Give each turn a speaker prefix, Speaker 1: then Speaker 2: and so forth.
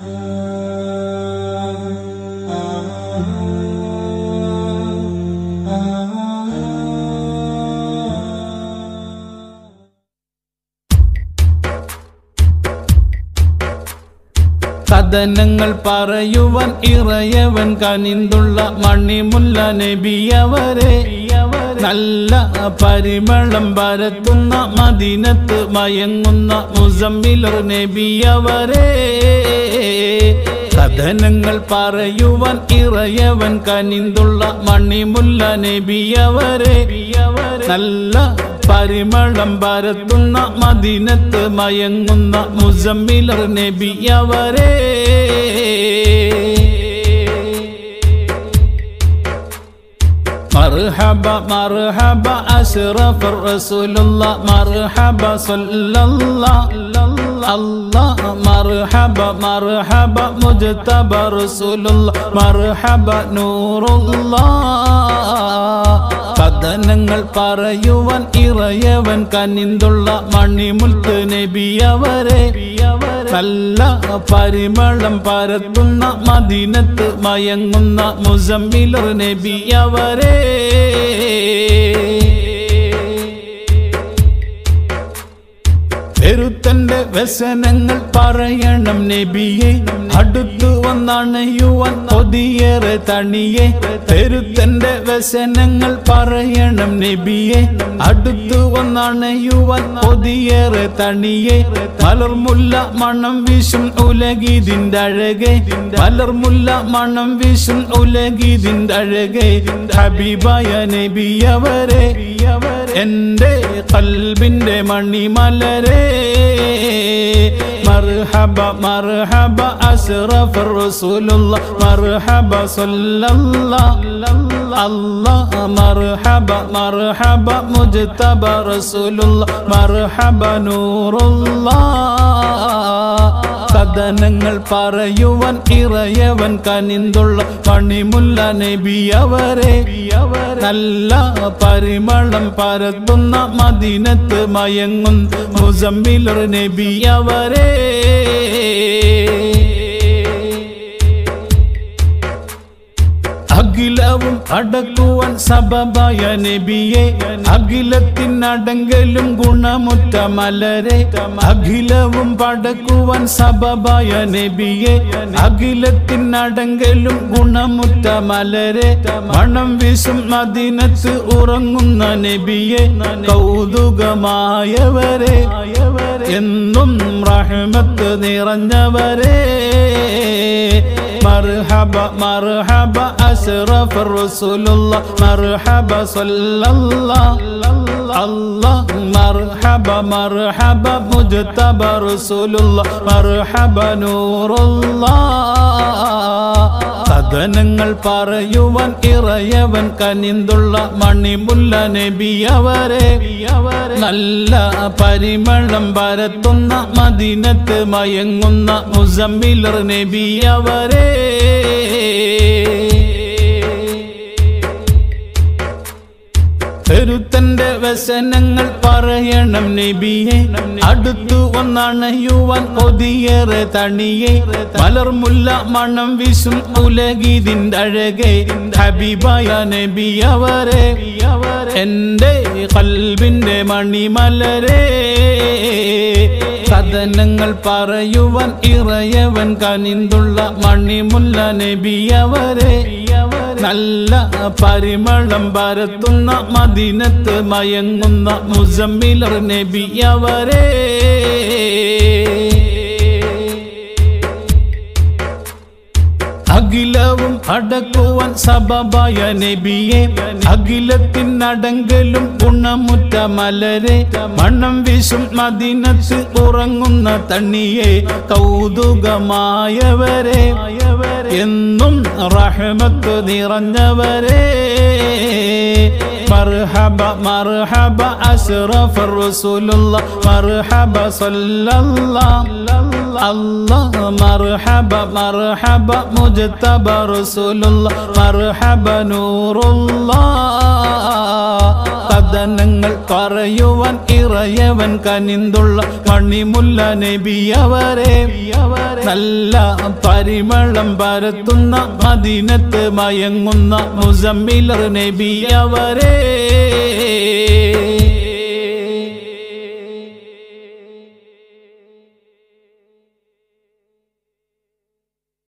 Speaker 1: കഥനങ്ങൾ പറയുവാൻ ഇറയവൻ കനിന്തുള്ള മണിമുല്ല നബിയവരെ. നല്ല പരിമളം പരത്തുന്ന മദീനത്ത് മയങ്ങുന്ന മുസമ്മിലർ നബിയവരെ. കഥനങ്ങൾ പറയുവാൻ ഇറയവൻ കനിന്തുള്ള മണിമുല്ല നബിയവരെ. നല്ല പരിമളം പരത്തുന്ന മദീനത്ത് മയങ്ങുന്ന മുസമ്മിലർ നബിയവരെ. مرحبا مرحبا أشرف الرسول الله. مرحبا صلى الله الله. مرحبا مرحبا مجتبى رسول الله. مرحبا نور الله. കഥനങ്ങൾ പറയുവാൻ ഇറയവൻ കനിന്തുള്ള മണിമുൽത്ത് നബിയവരെ നല്ല പരിമളം പരത്തുന്ന മദീനത്ത് മയങ്ങുന്ന മുസമ്മിലർ നബിയവരെ പെരുത്തന്റെ വ്യസനങ്ങൾ പറയണം നബിയെ. അടുത്തു വന്നണയുവാൻ കൊതിയേറെ തണിയെ. പെരുത്തന്റെ വ്യസനങ്ങൾ പറയണം നബിയെ. അടുത്തു വന്നണയുവാൻ കൊതിയേറെ തണിയെ. മലർമുല്ല മണം വീശും ഉലകിതിന്റെ അഴകെ. മലർമുല്ല മണം വീശും ഉലകിതിന്റെ അഴകെ. ഹബീബായ നബിയവരെ. എന്റെ കൽബിന്റെ മണിമലരെ. മർഹബ മർഹബ അസ്റഫ് റസൂലുള്ള. മർഹബ സല്ലല്ലാഹ് അല്ലാഹ് മർഹബ മർഹബ മുജ്തബ റസൂലുള്ള. മർഹബ നൂറുല്ലാഹ് കഥനങ്ങൾ പറയുവൻ ഇറയവൻ കനിന്തുള്ള പണിമുല്ല നബിയവരെ നല്ല പരിമളം പരത്തുന്ന മദിനത്ത് മയങ്ങും മുസമ്മിലൊരു നബിയവരെ അടക്കുവാൻ സബബായ നബിയെ അഖിലത്തിനടങ്കലും ഗുണമുറ്റ മലരെ അഖിലവും പടക്കുവാൻ സബബായ നബിയെ അഖിലത്തിനടങ്കലും ഗുണമുറ്റ മലരെ മണം വീശും മദീനത്ത് ഉറങ്ങുന്ന നബിയെ കൗതുകമായവരെ എന്നും റഹ്മത്ത് നിറഞ്ഞവരെ. مرحبا مرحبا أشرف رسول الله. مرحبا صلى الله. الله مرحبا مرحبا مجتبى رسول الله. مرحبا نور الله. കഥനങ്ങൾ പറയുവൻ ഇറയവൻ കനിന്തുള്ള മണിമുല്ല നബിയവരെ നല്ല പരിമളം പരത്തുന്ന മദീനത്ത് മയങ്ങുന്ന മുസമ്മിലർ നബിയവരെ പെരുത്തന്റെ വ്യസനങ്ങൾ പറയണം നബിയെ. അടുത്തു ഒന്നണയുവാൻ കൊതിയേറെ തണിയെ. മലർമുല്ല മണം വിശും ഉലകിതിന്റെ അഴകെ. ഹബിബായ ഹബീബായ നബിയവരെ എന്റെ കൽവിന്റെ മണിമലരെ. സദനങ്ങൾ പറയുവൻ ഇറയവൻ കനിന്തുള്ള മണിമുല്ല നബിയവരെ നല്ല പരിമളം പരത്തുന്ന മദീനത്ത് മയങ്ങുന്ന മുസമ്മിലർ നബിയവരെ അഖിലവും അടക്കുവാൻ സബബായ നബിയെ അഖിലത്തിനടങ്കലും ഗുണമുറ്റ മലരെ മണം വീശും മദീനത്ത് ഉറങ്ങുന്ന തണ്ണിയെ കൗതുകമായവരെ എന്നും റഹ്മത്ത് നിറഞ്ഞവരെ. മർഹബ മർഹബ അഷ്റഫ റസൂലുള്ള മർഹബ സല്ലല്ലാഹ് അല്ലാഹ് മർഹബ മർഹബ الله റസൂലുള്ള മർഹബ الله കഥനങ്ങൾ പറയുവാൻ ഇറയവൻ കനിന്തുള്ള മണിമുല്ല നബിയവരെ നല്ല പരിമളം പരത്തുന്ന മദീനത്ത് മയങ്ങുന്ന മുസമ്മിലർ നബിയവരെ